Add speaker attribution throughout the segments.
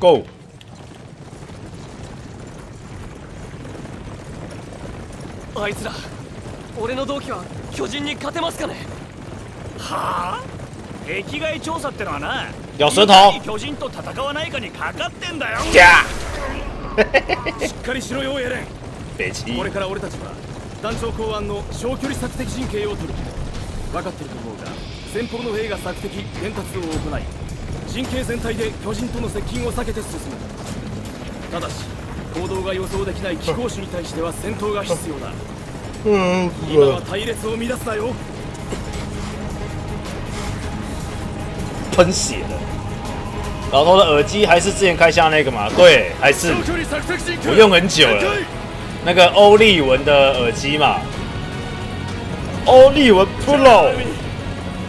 Speaker 1: Go！
Speaker 2: あいつら俺の同期は巨人に勝てますかね？
Speaker 3: はあ？壁外調査ってのはな
Speaker 1: 咬舌
Speaker 3: いか
Speaker 1: 頭
Speaker 3: に。巨人と戦わないかにかかってんだよ
Speaker 1: 呀！
Speaker 3: しっかりしろよエレン
Speaker 2: こ。れから俺たちは団長考案の小距離索敵陣形を取る分かってると思うが前方の兵が索敵伝達を行い陣形全体で巨人との接近を避けて進む。ただし行動が予想できない機構手に対しては戦闘が必要だ。
Speaker 1: 嗯，
Speaker 2: 今は隊列を乱すなよ
Speaker 1: 喷血了。老头的耳机还是之前开箱那个嘛？对，还是我用很久了。那个欧利文的耳机嘛，欧利文 Pro，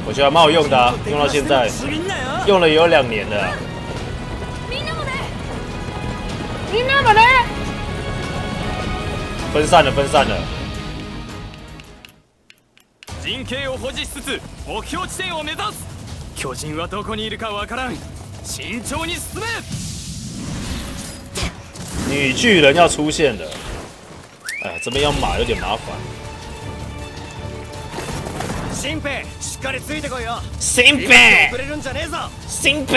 Speaker 1: 我觉得蛮好用的、啊，用到现在，
Speaker 3: すぎんなよ
Speaker 1: 用了也有两年了啊。
Speaker 4: みんなもね
Speaker 1: 分散了，分散了。
Speaker 2: 陣形を保持しつつ目標地点を目指す巨人はどこにいるかわからん慎重に進め
Speaker 1: 女巨人要出现了，哎，这边要马有点麻烦。
Speaker 2: 新兵しっかりついてこいよ
Speaker 1: 新兵
Speaker 2: 遅れるんじゃねえぞ
Speaker 1: 新兵，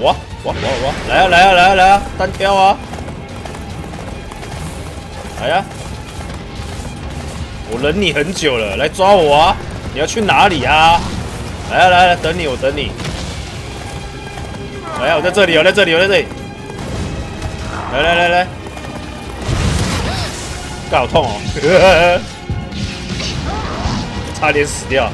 Speaker 1: 哇哇哇哇！来啊来啊来啊来啊！单挑啊！来呀、我忍你很久了，来抓我啊！你要去哪里啊？来啊来啊，等你，我等你。来啊，我在这里，我在这里，我在这里。来来来来， 干好痛哦！差点死掉。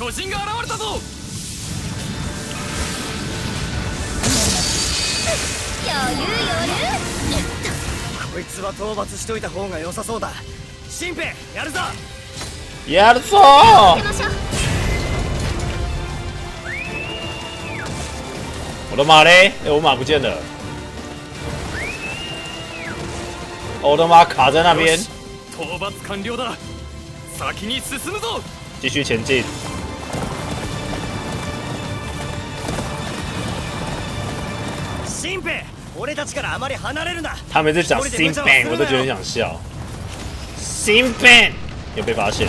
Speaker 2: 巨人が現れたぞ！
Speaker 4: 余裕余裕。やっ
Speaker 2: こいつは討伐しといた方が良さそうだ。新兵やるぞ！
Speaker 1: やるぞ！我的马嘞？哎、我马不见了。哦我的马卡在那边，
Speaker 2: 討伐完了だ。先に進むぞ。
Speaker 1: 继续前进。
Speaker 2: 俺たちからあまり離れるな
Speaker 1: 他们在讲新 ban，我都觉得很想笑。新 ban 有被发现。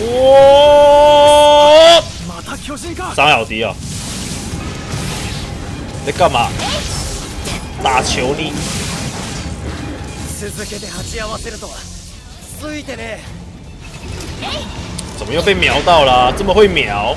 Speaker 1: 哇！
Speaker 2: また巨人か
Speaker 1: 伤害好低哦。你在干嘛？打球你！
Speaker 2: 続けて鉢合わせるとはついてね
Speaker 1: 怎么又被瞄到了啊、这么会瞄？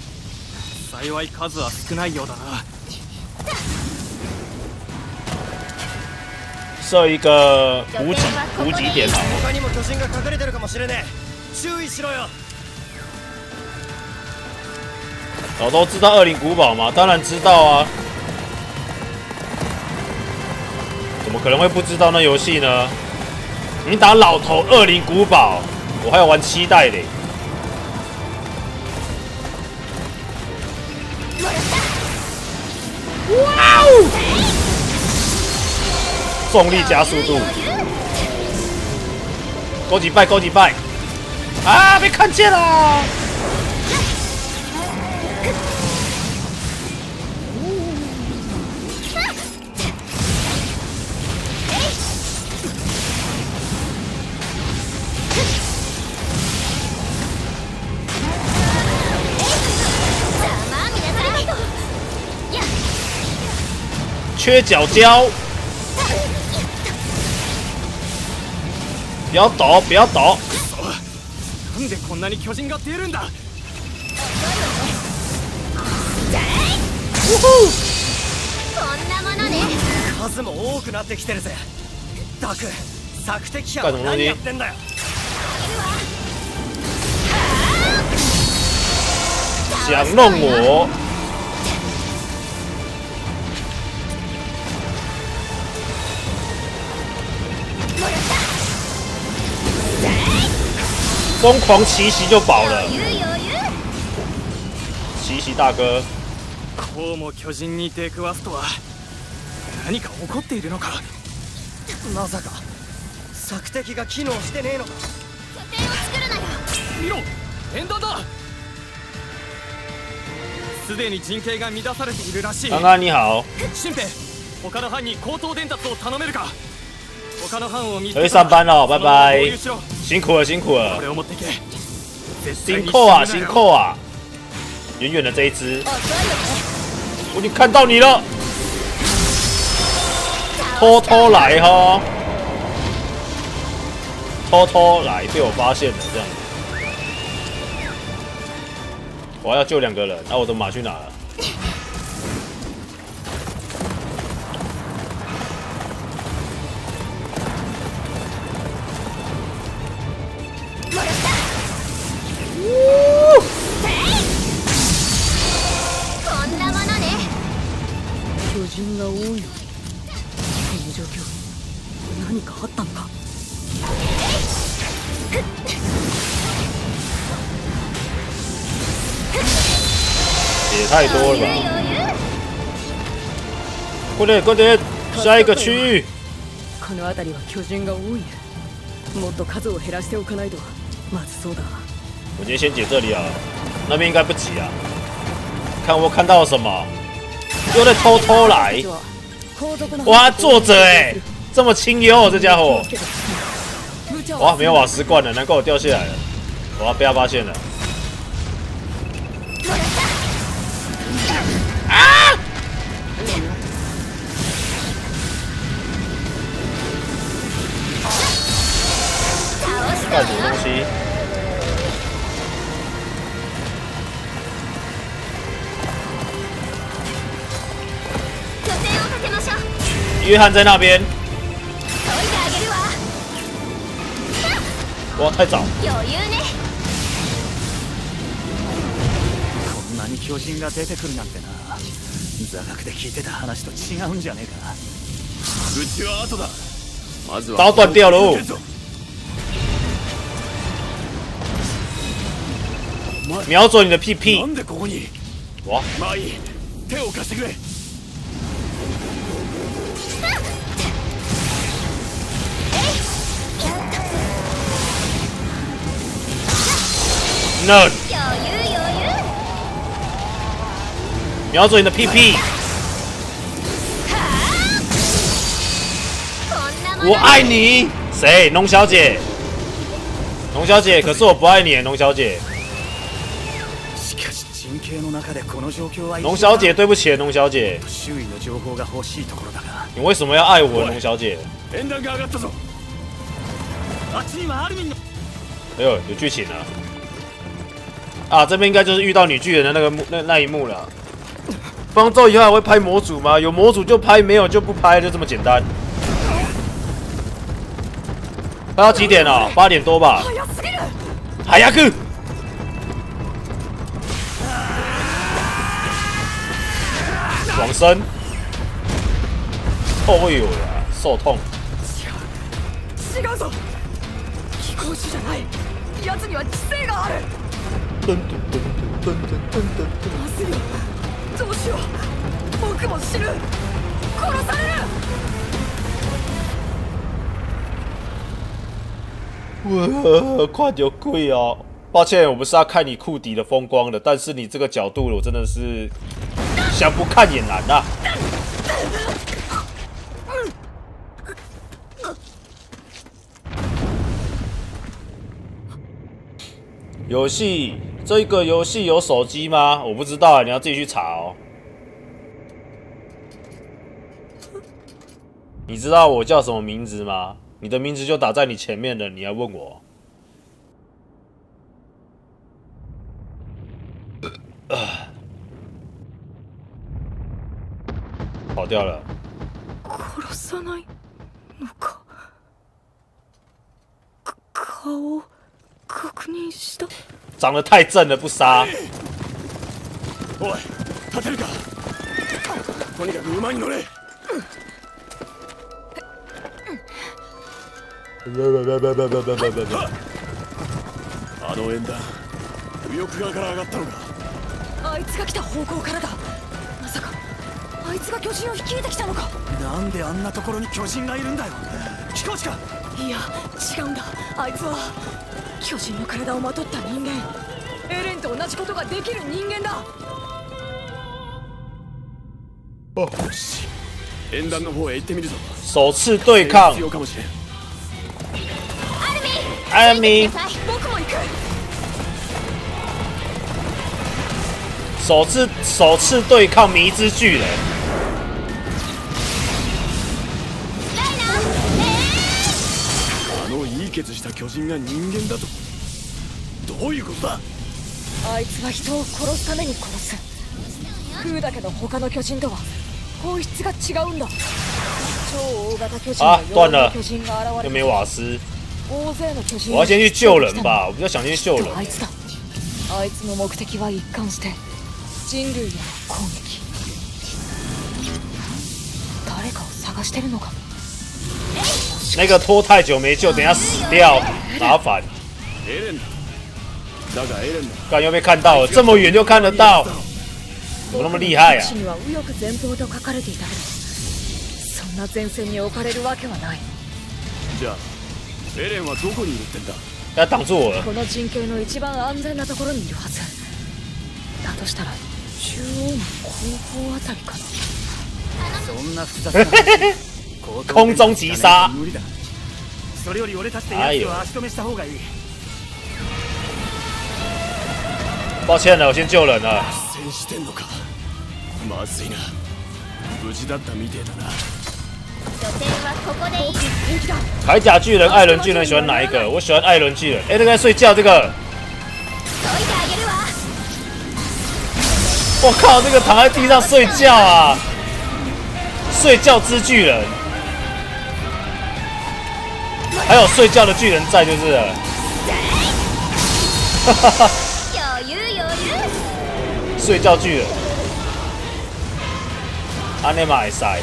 Speaker 2: 幸い数は少ないようだな
Speaker 1: 设一个补给补给点好了。
Speaker 2: 他にも巨人が隠れてるかもしれねえ注意しろよ
Speaker 1: 老头知道恶灵古堡吗？当然知道啊。怎么可能会不知道那游戏呢？你打老头恶灵古堡，我还有玩七代的。 重力加速度，勾几拜，勾几拜！啊，被看见了！
Speaker 4: ざまあみなさいや
Speaker 1: 缺角胶， 不要抖，不要抖。
Speaker 2: なんでこんなに巨人が出るんだ？
Speaker 4: こんなものね。
Speaker 3: 数も多くなってきてるぜ。ダク索敵
Speaker 1: 干什么东西
Speaker 3: 何やってんだよ。
Speaker 1: 想弄我？疯狂奇袭就饱了，
Speaker 4: 余裕余裕
Speaker 1: 奇袭大哥，
Speaker 2: こうも巨人に出くわすとは何か起こっているのか
Speaker 3: まさか索敵が機能してねえのか
Speaker 4: 拠点を作るなよ
Speaker 2: 見ろ演弾だすでに陣形が乱されているらしい
Speaker 1: 刚刚你好，
Speaker 2: 新兵他の班に口頭伝達を頼めるか他の班を見つ
Speaker 1: 回去
Speaker 2: けた
Speaker 1: 上班了，拜
Speaker 2: そのまま合
Speaker 1: 拜
Speaker 2: 流，しろ
Speaker 1: 辛苦了，辛苦了
Speaker 2: これ，を持っていけ絶対に
Speaker 1: 辛苦啊，辛
Speaker 2: 死ぬなよ
Speaker 1: 苦啊！远远的这一只，
Speaker 4: 遅いよね
Speaker 1: 我已经看到你了，偷偷来哈，偷偷来，被我发现了，这样子。我要救两个人，那、我的马去哪了？ 太多了
Speaker 4: 余裕
Speaker 1: 吧！
Speaker 4: 余裕
Speaker 1: 快点，快点，下一个区域。
Speaker 5: この辺りは巨人が多いねもっと数を減らしておかないとまずそうだ
Speaker 1: 我今天先解这里啊，那边应该不急啊。看我看到了什么？又在偷偷来
Speaker 5: こっち。は後続の
Speaker 1: 哇，坐着哎、这么清幽、这家伙。
Speaker 5: 気をつけて無茶
Speaker 1: 哇，
Speaker 5: は
Speaker 1: 没有瓦斯罐了，难怪我掉下来了。哇，被他发现了。 约翰在那边。
Speaker 4: 解いてあげるわ
Speaker 1: 哇，太早。
Speaker 4: 余裕ね
Speaker 3: こんなに巨人が出てくるなんてな座学で聞いてた話と違うんじゃねえか
Speaker 2: うちは後だまずは
Speaker 1: 刀断掉了哦。瞄准你的屁屁
Speaker 2: な！んでここに
Speaker 1: 哇，
Speaker 2: まあいい手を貸してくれ
Speaker 4: 呢？
Speaker 1: 瞄准你的屁屁！我爱你，谁？龙小姐，龙小姐，可是我不爱你，龙小姐。龙小姐，对不起，龙小姐。你为什么要爱我，龙小姐？哎呦，有剧情了。啊，这边应该就是遇到女巨人的那个幕那那一幕了。方舟以后还会拍模组吗？有模组就拍，没有就不拍，就这么简单。拍到几点了？八点多吧。海牙克。往生。哦呦呀，受痛。
Speaker 5: 違うぞ飛行士じゃない奴には知性がある
Speaker 1: 哇，快点跪啊！抱歉，我不是要看你库底的风光的，但是你这个角度，我真的是想不看也难啊！有戏。这个游戏有手机吗？我不知道啊，你要自己去查哦。你知道我叫什么名字吗？你的名字就打在你前面了，你还问我？跑掉了。长得太正了，不杀。
Speaker 2: おい立てるか。とにかく馬に乗れ。あの縁談右翼側から上がったのか。
Speaker 5: あいつが来た方向からだ。まさかあいつが巨人を率いてきたのか。
Speaker 3: なんであんなところに巨人がいるんだよ。飛行士か
Speaker 5: いや違うんだ。あいつは巨人の体をまとった人間。エレンと同じことができる人間だ。
Speaker 2: よし縁談の方へ行ってみるぞ。
Speaker 1: 首次对抗
Speaker 2: 必要かもしれん。
Speaker 1: 艾米，
Speaker 5: 僕も行く。
Speaker 1: 首次首次对抗迷之巨人。
Speaker 2: のいいケツした巨人が人間だと。どういうことだ？
Speaker 5: あいつは人を殺すために殺す。空だけど他の巨人とは本質が違うんだ。超大型巨人
Speaker 1: 啊断了
Speaker 5: の巨人が現
Speaker 1: 又
Speaker 5: れ
Speaker 1: 没瓦斯，
Speaker 5: 大勢の巨人
Speaker 1: 我要先去救人吧，我比较想先去救人。
Speaker 5: あいつだ。あいつの目的は一貫して人類への攻撃。誰かを探してるのか。も
Speaker 1: 那个拖太久没救，等一下死掉，麻烦。
Speaker 2: エレンだだがエレンだ
Speaker 1: 刚又被看到了，这么远就看得到，怎么那么厉害啊
Speaker 5: 記？には右翼前方と書かれていたけどそんな前線に置かれるわけはない
Speaker 2: じゃあエレンはどこにいるってんだ
Speaker 1: 要挡住我了。
Speaker 5: この陣形の一番安全なところにいるはずだとしたら中央の後方あたりかな
Speaker 3: そんな複雑な話
Speaker 1: 空中击杀
Speaker 3: 無理だそれより俺たちで奴を足止めした方がいい
Speaker 1: 抱歉了，我先救人了。
Speaker 2: 戦してんのかまずいな無事だったみてえだな
Speaker 4: 拠点はここでいい
Speaker 5: 平気だ
Speaker 1: 铠甲巨人、艾伦巨人喜欢哪一个？我喜欢艾伦巨人。哎、那个在睡觉，这个，
Speaker 4: 解いてあげるわ
Speaker 1: 我靠，这个躺在地上睡觉啊！睡觉之巨人， 还有睡觉的巨人在就是了。哈哈哈，
Speaker 4: 余裕余裕
Speaker 1: 睡觉巨人，阿内马也塞，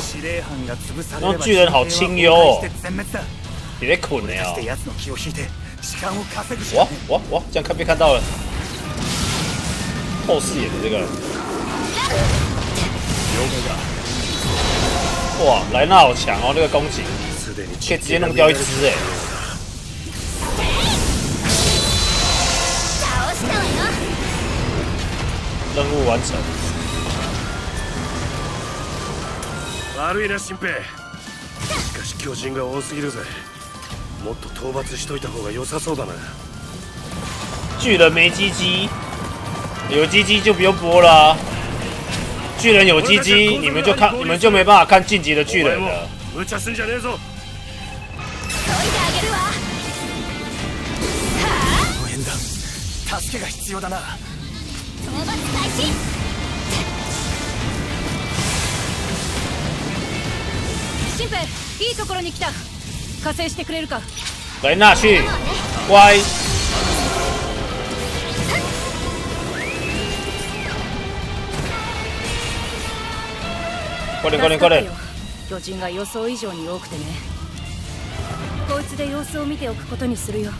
Speaker 3: 司令班が潰されれば
Speaker 1: この巨人好清幽哦
Speaker 3: 陣形は崩壊して全滅だ
Speaker 1: 你在捆的哦
Speaker 3: そして。奴の気を引いて時間を稼ぐしか
Speaker 1: 哇
Speaker 3: ね
Speaker 1: 哇哇！这样看被看到了，透视眼的这个， 哇，莱纳好强哦，那个攻击
Speaker 2: すでに
Speaker 1: 可以直接弄掉一只哎。
Speaker 4: 倒したわよ
Speaker 1: 任务完成。
Speaker 2: 悪いな新平しかし巨人が多すぎるぜもっと討伐しといた方が良さそうだな
Speaker 1: 巨人没鸡鸡，有鸡鸡就不用播了啊、 巨人有鸡鸡，你们就看，你们就没办法看晋级的巨人了。
Speaker 4: い
Speaker 5: いところに来た加勢してくれるか
Speaker 1: 来那去乖快点快点快点！
Speaker 5: 巨人が予想以上に多くてね。こいつで様子を見ておくことにするよ。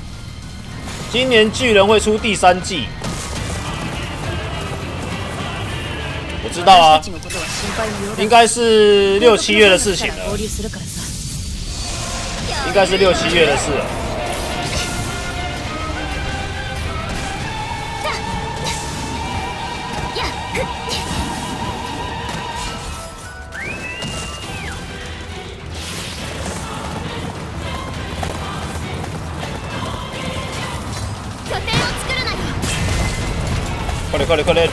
Speaker 1: 今年巨人会出第三季，我知道啊应该是六七月的事情了，应该是六七月的事了。快点快点！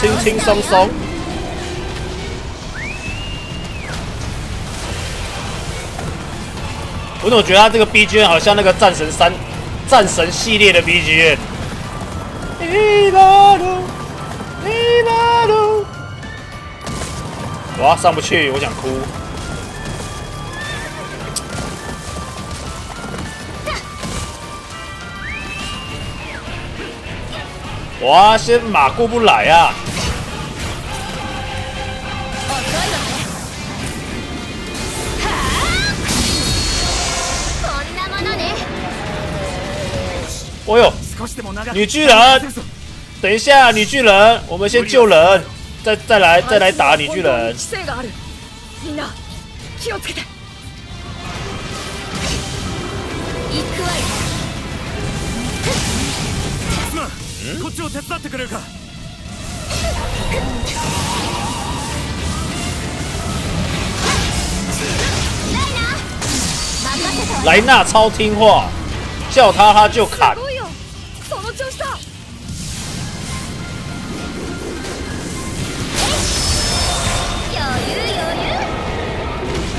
Speaker 1: 轻轻松松。我总觉得他这个 B G M 好像那个战神三、战神系列的 B G M。哇，上不去，我想哭。哇，先马过不来啊！
Speaker 4: 遅いわねはあこんなものね
Speaker 1: 哦呦，
Speaker 3: 少しでも長く
Speaker 1: 女巨人，等一下，女巨人，我们先救人， 再再来再来打女巨人
Speaker 5: 規。制があるみんな気をつけて
Speaker 4: 行くわよ
Speaker 3: すまんこっちを手伝ってくれるか
Speaker 4: 任せたわ
Speaker 1: 莱纳超听话，叫他他就砍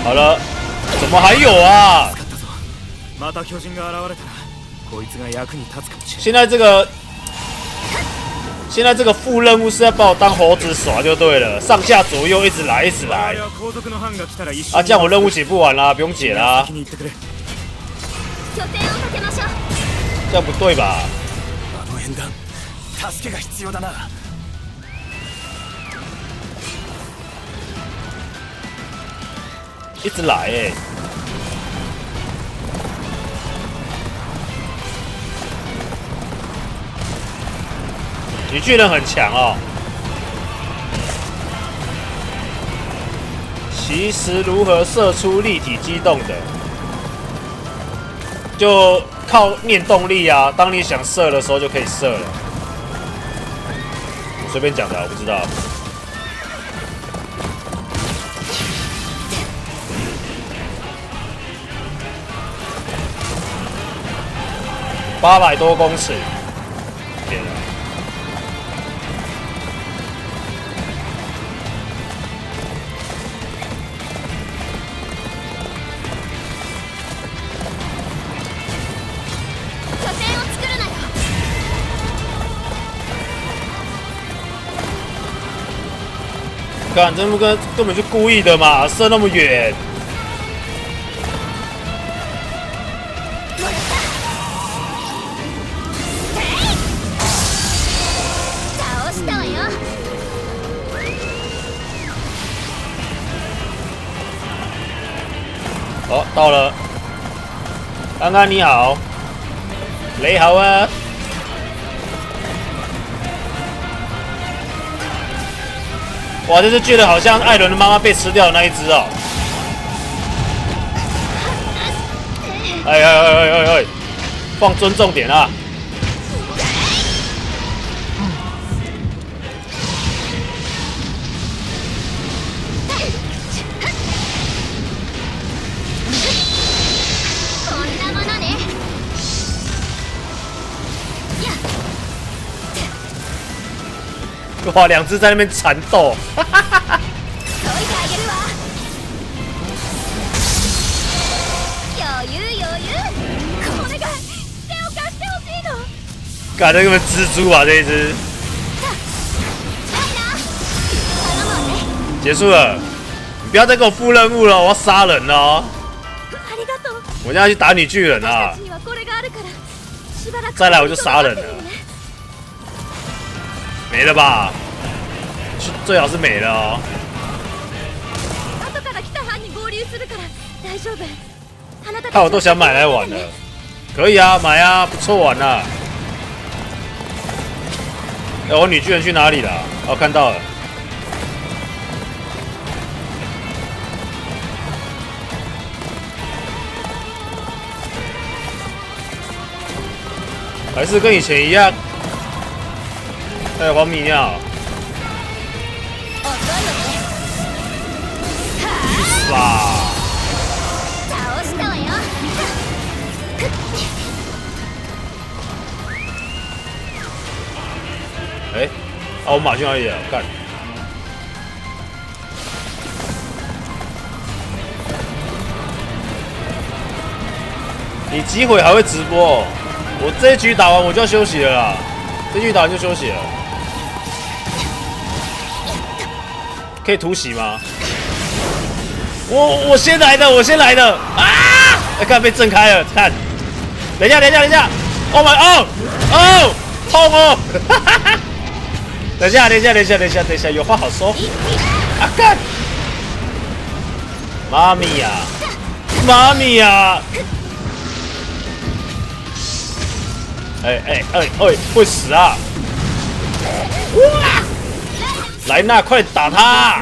Speaker 1: 好了，怎么还有啊？
Speaker 3: また巨人が現れたらこいつが役に立つかもしれ
Speaker 1: 现在这个，现在这个副任务是要把我当猴子耍就对了，上下左右一直来一直来
Speaker 3: ないや後続の班が来たら一緒
Speaker 1: 啊，这样我任务解不完啦，不用解啦
Speaker 3: 先，に行ってくれ
Speaker 4: 拠点を立てましょう
Speaker 1: 这样不对吧？ 一直来哎、女巨人很强哦。其实如何射出立体机动的，就靠念动力啊。当你想射的时候就可以射了。我随便讲的，我不知道。八百多公尺，天啊！
Speaker 4: 拠点を作るなよ
Speaker 1: 干，这不跟根本就故意的嘛，射那么远。 到了。刚刚你好，雷好啊。哇，这是觉得好像艾伦的妈妈被吃掉的那一只哦。哎哎哎哎哎哎，放尊重点啊！哇，两只在那边缠斗。
Speaker 4: 解いてあげるわ余裕余裕
Speaker 5: お願い手を貸してほしいの
Speaker 1: 干这个蜘蛛啊，这一只
Speaker 4: ライナー頼むわね
Speaker 1: 结束了。你不要再给我副任務了，我要杀人了哦。
Speaker 5: ありがとう
Speaker 1: 我现在要去打女巨人啊
Speaker 5: 私たち！にはこれがあるからしばらく
Speaker 1: 再来我就杀人了
Speaker 5: 待っててね
Speaker 1: 没了吧？ 去最好是没了哦。
Speaker 5: 後から来た班に合流するから大丈夫あなたたち
Speaker 1: 看我都想买来玩了。可以啊，买啊，不错玩啊。哎、我女巨人去哪里了？哦，看到了。还是跟以前一样。哎、黄米尿。 哇！
Speaker 4: 倒したわよ
Speaker 1: 哎、 哦，我马去哪里了？干！你机会还会直播？我这一局打完我就要休息了啦，这局打完就休息了。可以突袭吗？ 我我先来的，我先来的啊！哎，看被震开了，看。等一下，等一下，等一下！Oh my oh oh 痛哦！等一下，等一下，等一下，等一下，等一下，有话好说。啊干！妈咪呀！妈咪呀！哎哎哎哎，会死啊！哇！莱纳，快打他！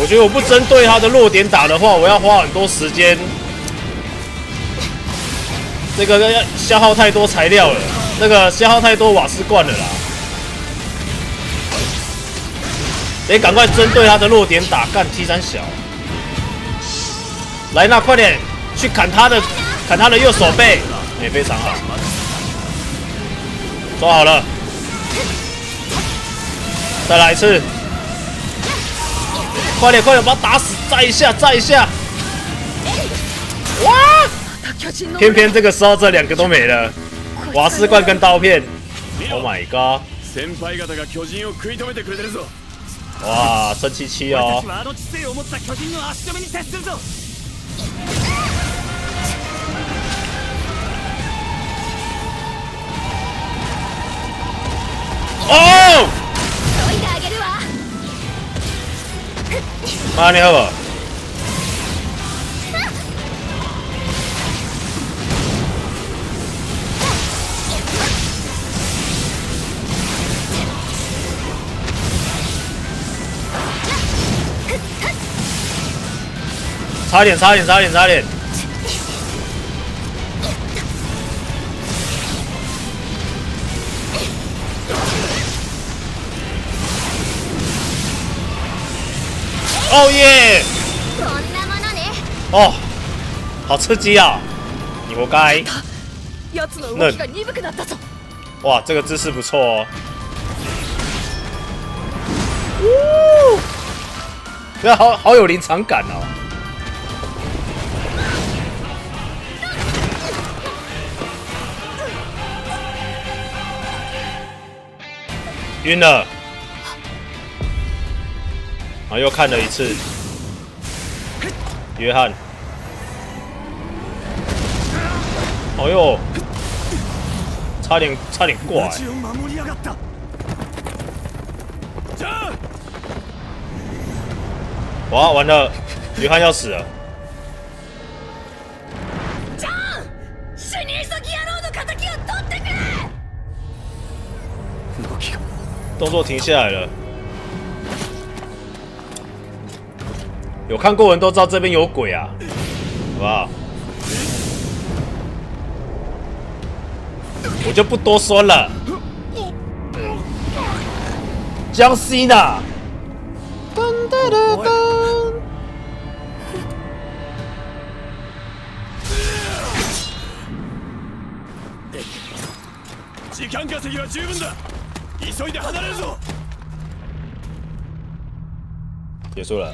Speaker 1: 我觉得我不针对他的弱点打的话，我要花很多时间。这个要消耗太多材料了，那个消耗太多瓦斯罐了啦。得赶快针对他的弱点打，干 T 三小。来，那快点去砍他的，砍他的右手背，也非常好。抓好了，再来一次。快点，快点，把他打死！再一下，再一下！哇！偏偏这个时候，这两个都没了，瓦斯罐跟刀片。Oh my god！哇，生七七哦！哦！妈，你好？差点，差点，差点，差点！哦耶！哦，好刺激啊！你活该。那哇，这个姿势不错哦。呜，这好好有临场感哦。晕了。啊！又看了一次，约翰。哎呦，差点差点挂！哇，完了，约翰要死了！动作停下来了。有看过人都知道这边有鬼啊，好不好？我就不多说了。江西呢？噔噔噔噔！時間稼ぎは十分だ。急いで離れるぞ。结束了。